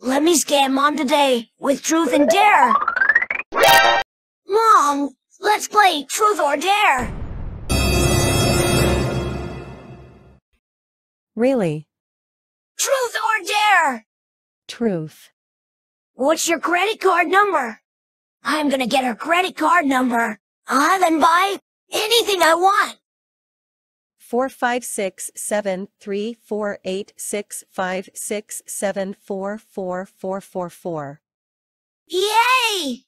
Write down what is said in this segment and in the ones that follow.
Let me scam Mom today with Truth and Dare. Mom, let's play Truth or Dare. Really? Truth or Dare. Truth. What's your credit card number? I'm gonna get her credit card number. I'll then buy anything I want. Four five six seven three four eight six five six seven four four four four four. Yay!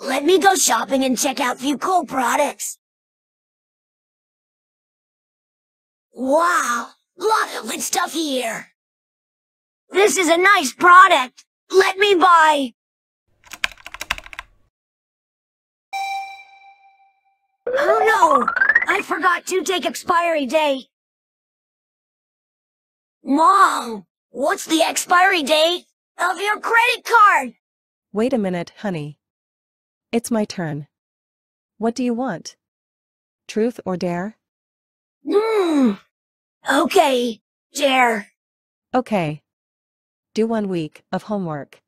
Let me go shopping and check out a few cool products. Wow, lot of good stuff here. This is a nice product. Let me buy. Oh no, I forgot to take expiry date. Mom, what's the expiry date of your credit card? Wait a minute, honey. It's my turn. What do you want? Truth or dare? Hmm. Okay, Dare. Okay. Do one week of homework.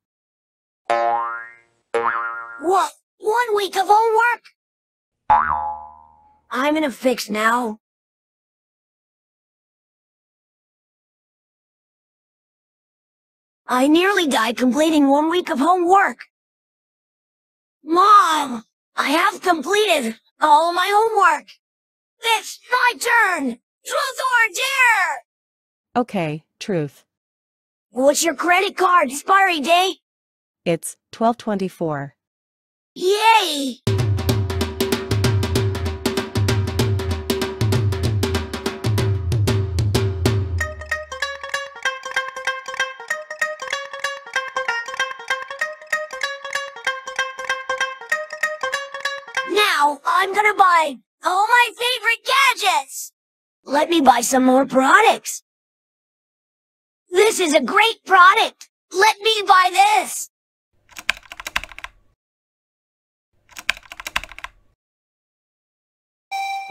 What? One week of homework? I'm in a fix now. I nearly died completing one week of homework. Mom, I have completed all my homework. It's my turn. Truth or dare? Okay, truth. What's your credit card expiry date? It's 1224. Yay! Now I'm gonna buy all my favorite gadgets. Let me buy some more products. This is a great product. Let me buy this.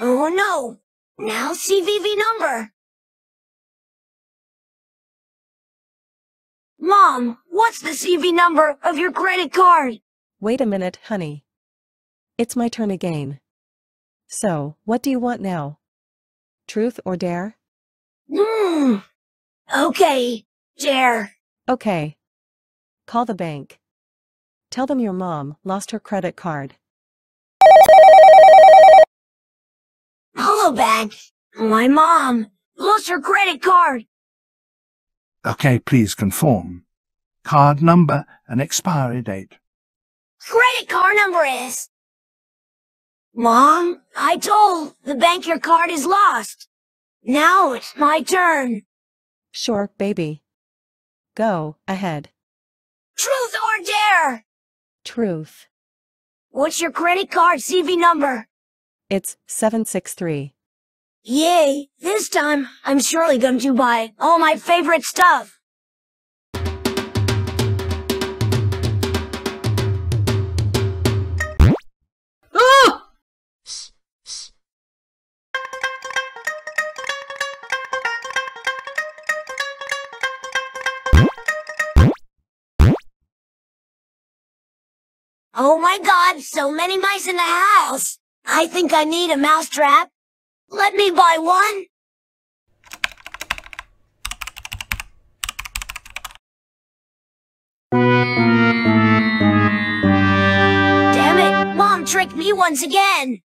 Oh no! Now CVV number. Mom, what's the CV number of your credit card? Wait a minute, honey. It's my turn again. So, what do you want now? Truth or dare? Hmm. Okay, Dare. Okay. Call the bank. Tell them your mom lost her credit card. Hello, bank. My mom lost her credit card. Okay, please conform. Card number and expiry date. Credit card number is. Mom, I told the bank your card is lost. Now it's my turn. Sure, baby. Go ahead. Truth or dare? Truth. What's your credit card CV number? It's 763. Yay, this time I'm surely going to buy all my favorite stuff. Oh my god, so many mice in the house! I think I need a mousetrap. Let me buy one. Damn it, Mom tricked me once again.